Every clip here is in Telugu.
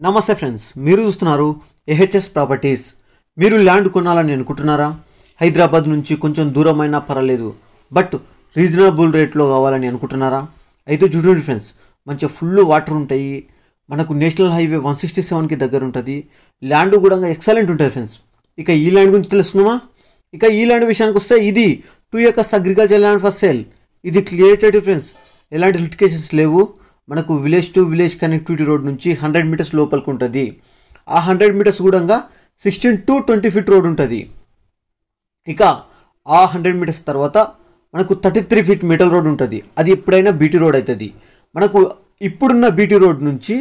నమస్తే ఫ్రెండ్స్ మీరు చూస్తున్నారు ఏహెచ్ఎస్ ప్రాపర్టీస్ మీరు ల్యాండ్ కొనాలని అనుకుంటున్నారా? హైదరాబాద్ నుంచి కొంచెం దూరమైనా పర్వాలేదు బట్ రీజనబుల్ రేట్లో కావాలని అనుకుంటున్నారా? అయితే చూడండి ఫ్రెండ్స్ మంచిగా ఫుల్ వాటర్ ఉంటాయి. మనకు నేషనల్ హైవే వన్ సిక్స్టీ సెవెన్కి దగ్గర ఉంటుంది. ల్యాండ్ కూడా ఎక్సలెంట్ ఉంటుంది ఫ్రెండ్స్. ఇక ఈ ల్యాండ్ గురించి తెలుసుకుందామా? ఇక ఈ ల్యాండ్ విషయానికి వస్తే ఇది two acres agriculture land for sale ఇది క్లియర్టెడ్ ఫ్రెండ్స్. ఎలాంటి లిటికేషన్స్ లేవు. మనకు village to village connectivity road నుంచి హండ్రెడ్ మీటర్స్ లోపలికి ఉంటుంది. ఆ హండ్రెడ్ మీటర్స్ కూడా sixteen to twenty feet road ఉంటుంది. ఇక ఆ హండ్రెడ్ మీటర్స్ తర్వాత మనకు thirty three feet metal road ఉంటుంది. అది ఎప్పుడైనా బీటీ రోడ్ అవుతుంది మనకు ఇప్పుడున్న బీటీ రోడ్ నుంచి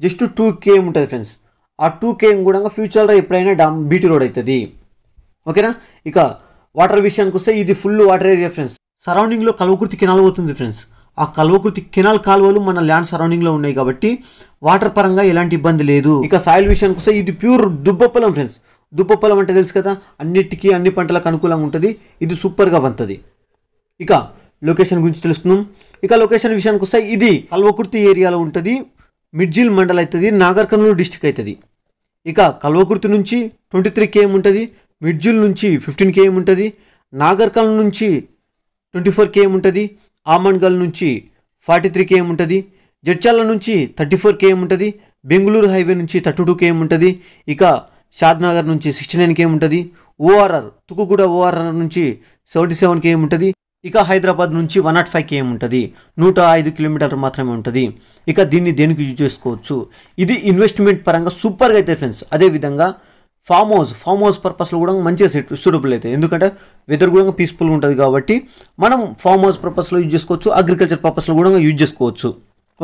జస్ట్ టూ కేఎం ఉంటుంది ఫ్రెండ్స్ ఆ టూ కేఎం కూడా ఫ్యూచర్లో ఎప్పుడైనా డామ్ బీటీ రోడ్ అవుతుంది ఓకేనా? ఇక వాటర్ విషయానికి వస్తే ఇది ఫుల్ వాటర్ ఏరియా ఫ్రెండ్స్ సరౌండింగ్లో కలవకుర్తి కెనాల్ పోతుంది ఫ్రెండ్స్ ఆ కల్వకుర్తి కెనాల్ కాలువలు మన ల్యాండ్ సరౌండింగ్లో ఉన్నాయి కాబట్టి వాటర్ పరంగా ఎలాంటి ఇబ్బంది లేదు. ఇక సాయిల్ విషయానికి వస్తే ఇది ప్యూర్ దుబ్బ పొలం ఫ్రెండ్స్. దుబ్బ పొలం అంటే తెలుసు కదా? అన్నిటికీ అన్ని పంటలకు అనుకూలంగా ఉంటుంది. ఇది సూపర్గా వంతుంది ఇక లొకేషన్ గురించి తెలుసుకుందాం. ఇక లొకేషన్ విషయానికి వస్తే ఇది కల్వకుర్తి ఏరియాలో ఉంటుంది. మిడ్జిల్ మండల్ అవుతుంది నాగర్ కర్నూలు డిస్టిక్ అవుతుంది ఇక కల్వకుర్తి నుంచి ట్వంటీ త్రీ కేఎం ఉంటుంది. మిడ్జిల్ నుంచి ఫిఫ్టీన్ కేఎం ఉంటుంది. నాగర్ కర్నూలు నుంచి ట్వంటీ ఫోర్ కేఎం ఉంటుంది? ఆమన్గల్ నుంచి ఫార్టీ త్రీ కేఎం ఉంటుంది? జడ్చాల నుంచి థర్టీ ఫోర్ కేఎం ఉంటుంది? బెంగళూరు హైవే నుంచి థర్టీ టూ కేఎం ఉంటుంది? ఇక షాద్నగర్ నుంచి సిక్స్టీ నైన్ కేఎం ఉంటుంది? ఓఆర్ఆర్ తుకుగూడ ఓఆర్ఆర్ నుంచి సెవెంటీ సెవెన్ కేఎం ఉంటుంది? ఇక హైదరాబాద్ నుంచి వన్ నాట్ ఫైవ్ కేఎం ఉంటుంది? నూట ఐదు కిలోమీటర్లు మాత్రమే ఉంటుంది. ఇక దీన్ని దేనికి యూజ్ చేసుకోవచ్చు? ఇది ఇన్వెస్ట్మెంట్ పరంగా సూపర్గా అయితే ఫ్రెండ్స్ అదేవిధంగా ఫామ్ హౌస్ ఫామ్ హౌస్ పర్పస్లో కూడా మంచిగా సెట్ సూటబుల్ అవుతాయి ఎందుకంటే వెదర్ కూడా పీస్ఫుల్గా ఉంటుంది కాబట్టి మనం ఫామ్ హౌస్ పర్పస్లో యూజ్ చేసుకోవచ్చు అగ్రికల్చర్ పర్పస్లో కూడా యూజ్ చేసుకోవచ్చు.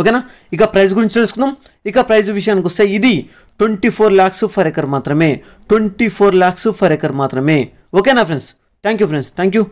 ఓకేనా? ఇక ప్రైస్ గురించి తెలుసుకుందాం. ఇక ప్రైస్ విషయానికి వస్తే ఇది twenty four lakhs for acre మాత్రమే. Twenty four lakhs for acre మాత్రమే. ఓకేనా friends thank you friends thank you